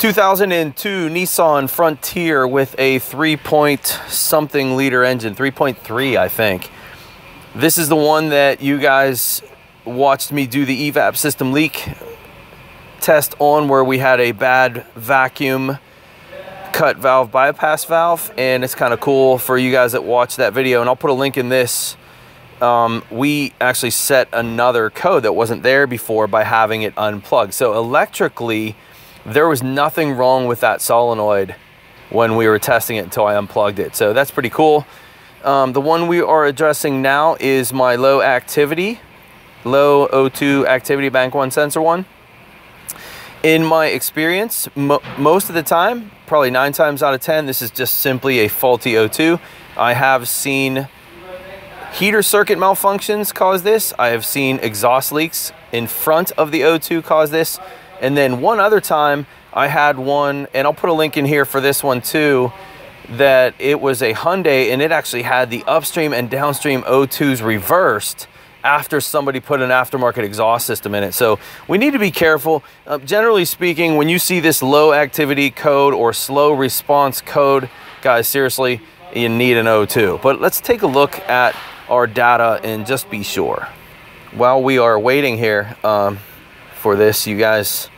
2002 Nissan Frontier with a 3 point something liter engine, 3.3 I think. This is the one that you guys watched me do the evap system leak test on where we had a bad vacuum cut valve bypass valve and it's kind of cool for you guys that watch that video and I'll put a link in this um, we actually set another code that wasn't there before by having it unplugged so electrically there was nothing wrong with that solenoid when we were testing it until I unplugged it. So that's pretty cool. Um, the one we are addressing now is my low activity, low O2 activity bank one sensor one. In my experience, mo most of the time, probably nine times out of 10, this is just simply a faulty O2. I have seen heater circuit malfunctions cause this. I have seen exhaust leaks in front of the O2 cause this. And then one other time I had one, and I'll put a link in here for this one too, that it was a Hyundai and it actually had the upstream and downstream O2s reversed after somebody put an aftermarket exhaust system in it. So we need to be careful. Uh, generally speaking, when you see this low activity code or slow response code, guys, seriously, you need an O2. But let's take a look at our data and just be sure. While we are waiting here, um, for this. You guys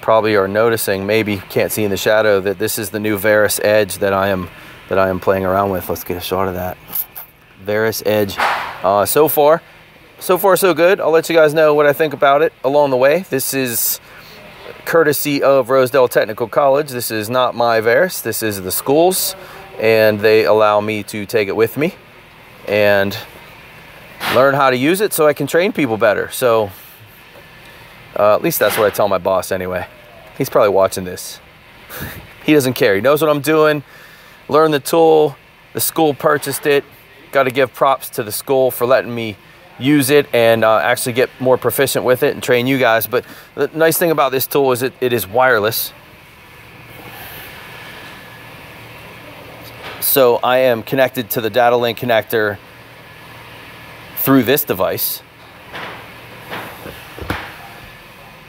probably are noticing, maybe can't see in the shadow, that this is the new Verus Edge that I am that I am playing around with. Let's get a shot of that. Verus Edge. Uh, so far, so far so good. I'll let you guys know what I think about it along the way. This is courtesy of Rosedale Technical College. This is not my Verus. This is the school's, and they allow me to take it with me and learn how to use it so I can train people better. So uh, at least that's what I tell my boss anyway. He's probably watching this. he doesn't care. He knows what I'm doing. Learn the tool. The school purchased it. Got to give props to the school for letting me use it and uh, actually get more proficient with it and train you guys. But the nice thing about this tool is it, it is wireless. So I am connected to the data link connector through this device.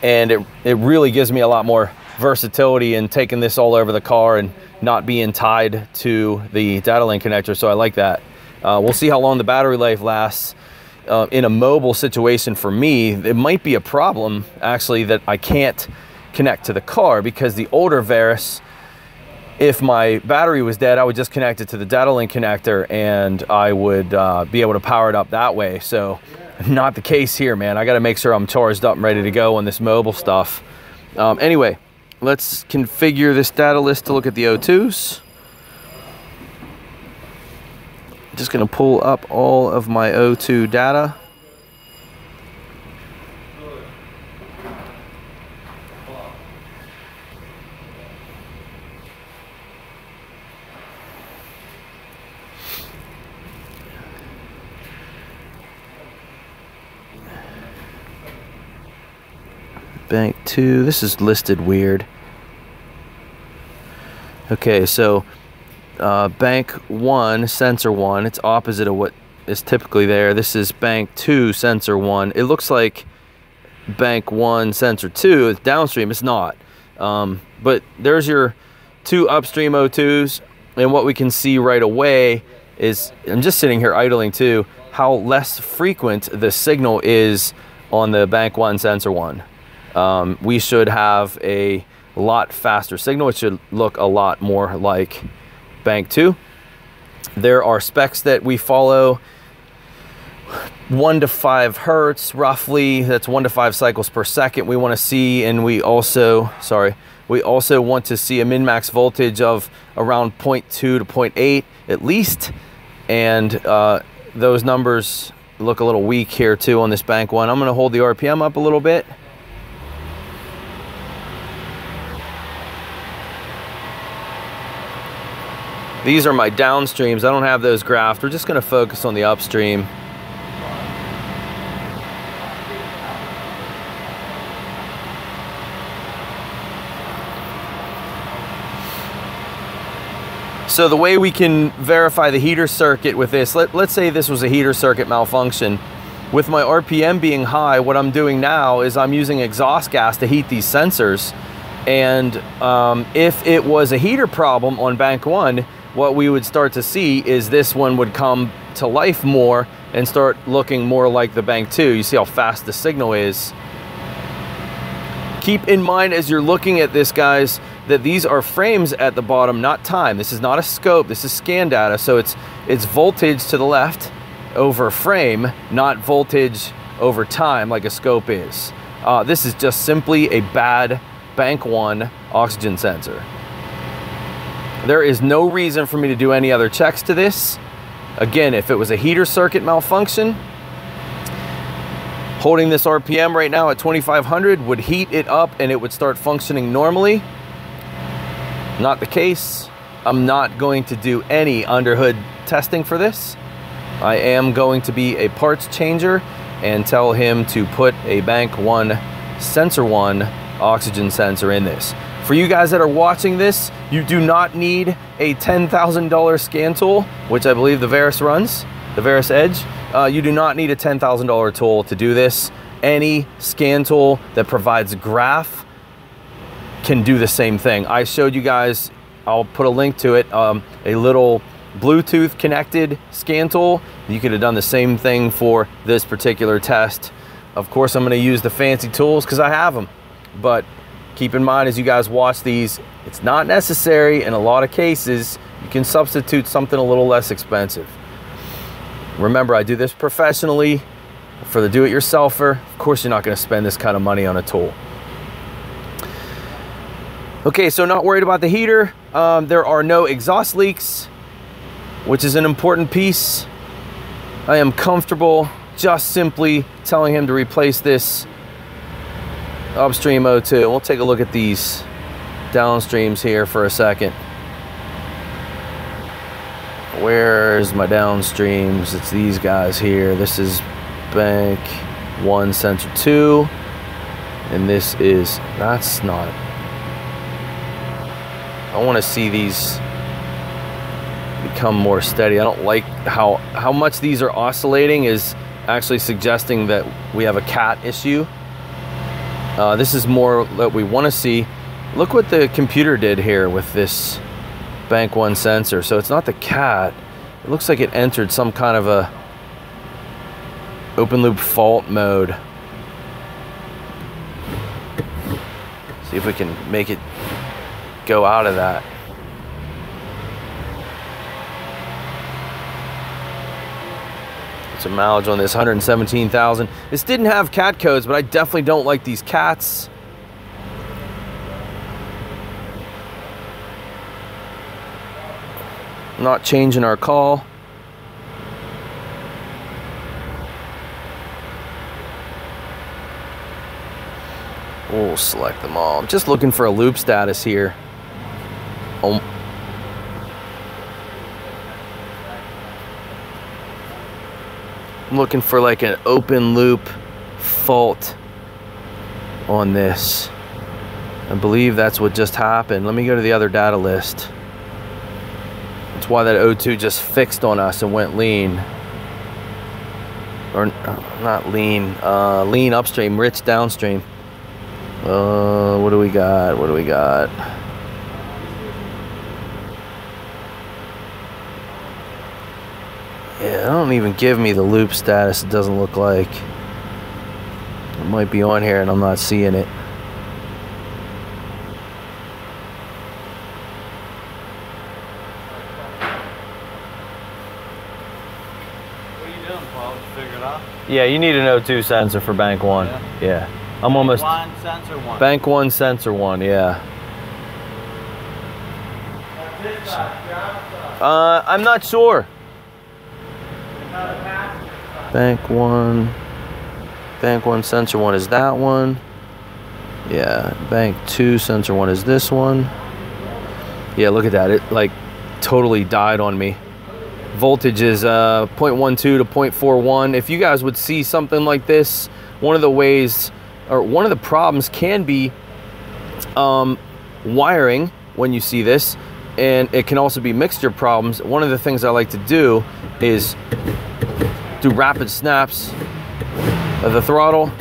And it, it really gives me a lot more versatility in taking this all over the car and not being tied to the data link connector so I like that. Uh, we'll see how long the battery life lasts. Uh, in a mobile situation for me it might be a problem actually that I can't connect to the car because the older Verus if my battery was dead I would just connect it to the data link connector and I would uh, be able to power it up that way so not the case here, man. I got to make sure I'm charged up and ready to go on this mobile stuff. Um, anyway, let's configure this data list to look at the O2s. Just going to pull up all of my O2 data. Bank two. This is listed weird. Okay, so uh, bank one, sensor one, it's opposite of what is typically there. This is bank two, sensor one. It looks like bank one, sensor two. It's downstream, it's not. Um, but there's your two upstream O2s. And what we can see right away is, I'm just sitting here idling too, how less frequent the signal is on the bank one, sensor one um, we should have a lot faster signal. It should look a lot more like Bank 2. There are specs that we follow. One to five hertz roughly. That's one to five cycles per second we want to see. And we also sorry we also want to see a min max voltage of around 0.2 to 0.8 at least. And uh, those numbers look a little weak here too on this bank one. I'm going to hold the rpm up a little bit These are my downstreams. I don't have those graphed. We're just gonna focus on the upstream. So the way we can verify the heater circuit with this, let, let's say this was a heater circuit malfunction. With my RPM being high, what I'm doing now is I'm using exhaust gas to heat these sensors And um, if it was a heater problem on bank one, what we would start to see is this one would come to life more and start looking more like the bank two. You see how fast the signal is. Keep in mind as you're looking at this, guys, that these are frames at the bottom, not time. This is not a scope, this is scan data. So it's, it's voltage to the left over frame, not voltage over time like a scope is. Uh, this is just simply a bad bank one oxygen sensor. There is no reason for me to do any other checks to this. Again, if it was a heater circuit malfunction, holding this RPM right now at 2500 would heat it up and it would start functioning normally. Not the case. I'm not going to do any underhood testing for this. I am going to be a parts changer and tell him to put a Bank One Sensor One oxygen sensor in this. For you guys that are watching this, you do not need a $10,000 scan tool, which I believe the Verus runs, the Verus Edge. Uh, you do not need a $10,000 tool to do this. Any scan tool that provides graph can do the same thing. I showed you guys, I'll put a link to it, um, a little Bluetooth connected scan tool. You could have done the same thing for this particular test. Of course, I'm gonna use the fancy tools because I have them. But keep in mind as you guys watch these, it's not necessary in a lot of cases. You can substitute something a little less expensive. Remember, I do this professionally for the do-it-yourselfer. Of course, you're not gonna spend this kind of money on a tool. Okay, so not worried about the heater. Um, there are no exhaust leaks which is an important piece. I am comfortable just simply telling him to replace this upstream O2. We'll take a look at these downstreams here for a second. Where's my downstreams? It's these guys here. This is bank one sensor two. And this is, that's not, I want to see these become more steady. I don't like how, how much these are oscillating is actually suggesting that we have a cat issue. Uh, this is more that we want to see. Look what the computer did here with this Bank 1 sensor. So it's not the cat. It looks like it entered some kind of a open loop fault mode. See if we can make it go out of that. Some mileage on this 117,000 this didn't have cat codes but I definitely don't like these cats. Not changing our call. We'll select them all. I'm just looking for a loop status here. Oh I'm looking for like an open loop fault on this. I believe that's what just happened. Let me go to the other data list. That's why that O2 just fixed on us and went lean. Or not lean, uh, lean upstream, rich downstream. Uh, what do we got? What do we got? Yeah, don't even give me the loop status, it doesn't look like. It might be on here and I'm not seeing it. Yeah, you need an O2 sensor for bank one. Yeah. yeah. I'm almost. One sensor one. Bank one sensor one, yeah. Uh, I'm not sure. Bank one. Bank one, sensor one is that one. Yeah, bank two, sensor one is this one. Yeah, look at that. It like totally died on me. Voltage is uh, 0.12 to 0.41. If you guys would see something like this, one of the ways or one of the problems can be um, wiring when you see this and it can also be mixture problems. One of the things I like to do is do rapid snaps of the throttle.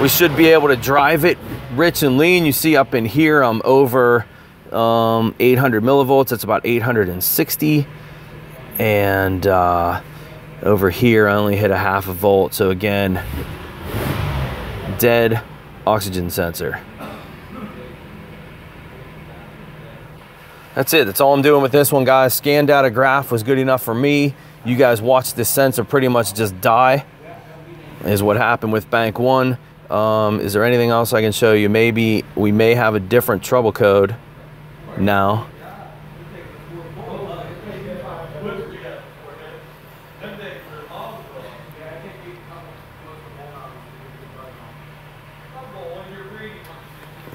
We should be able to drive it rich and lean. You see up in here, I'm over um, 800 millivolts. That's about 860. And uh, over here, I only hit a half a volt. So again, dead oxygen sensor. That's it. That's all I'm doing with this one, guys. Scan data graph was good enough for me. You guys watched this sensor pretty much just die is what happened with bank one. Um, is there anything else I can show you? Maybe we may have a different trouble code now.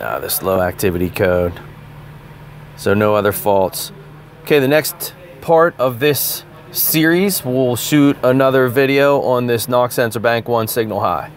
Ah, this low activity code. So no other faults. Okay, the next part of this series, we'll shoot another video on this Knock Sensor Bank 1 Signal High.